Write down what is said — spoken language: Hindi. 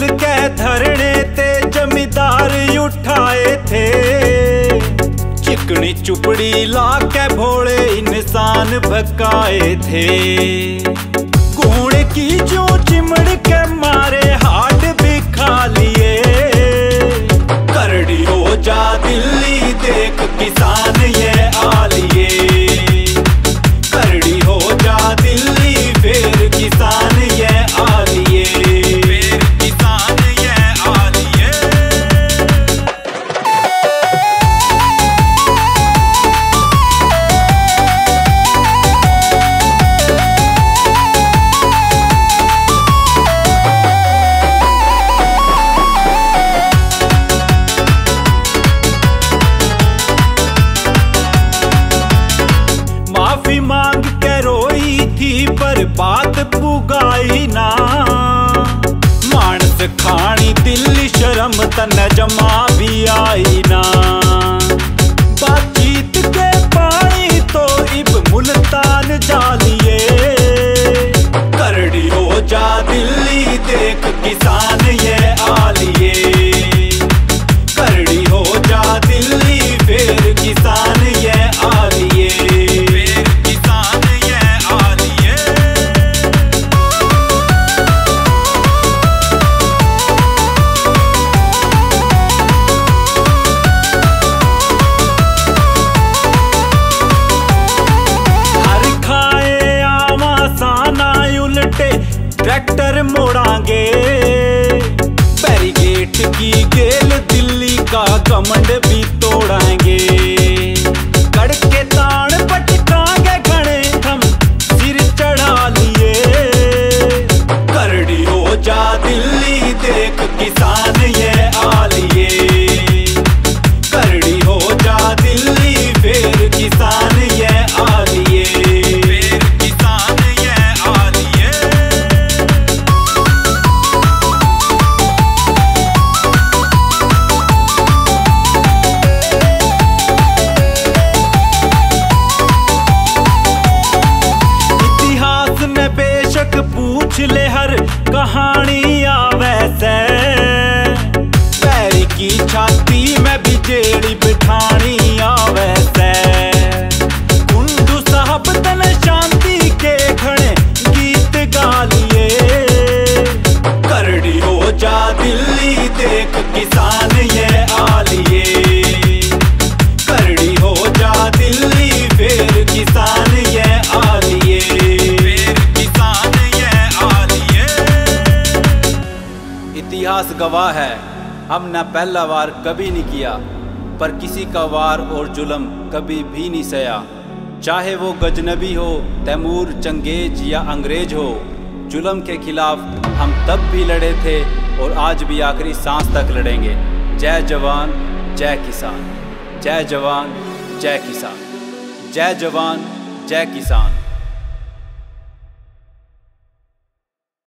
खुल के धरने ते जमींदार उठाए थे। चिकनी चुपड़ी लाके भोले इंसान भकाए थे। कौन की जो चिमड़ तन भी आई ना। बातचीत के पानी तो इब मुल्तान जालिए करड़ी हो जा दिल्ली देख किसान का कमंड भी तोड़ाएँगे कड़के ताण पटकांगे खड़े हम, सिर चढ़ा लिए। करड़ी हो जा दिल्ली, देख किसान ये आ आलिए। करड़ी हो जा पूछ ले हर कहानी आवे से। पैरी की छाती में भी जेड़ी बिठानी आवे से। कुंडू साहब तन शांति के खड़े गीत गा हो जा दिल्ली देख किसान ये गवाह है। हमने पहला वार कभी नहीं किया, पर किसी का वार और जुल्म कभी भी नहीं सया। चाहे वो गजनबी हो, तैमूर, चंगेज या अंग्रेज़ हो, जुल्म के खिलाफ हम तब भी लड़े थे और आज भी आखिरी सांस तक लड़ेंगे। जय जवान, जय किसान। जय जवान, जय किसान। जय जवान, जय किसान।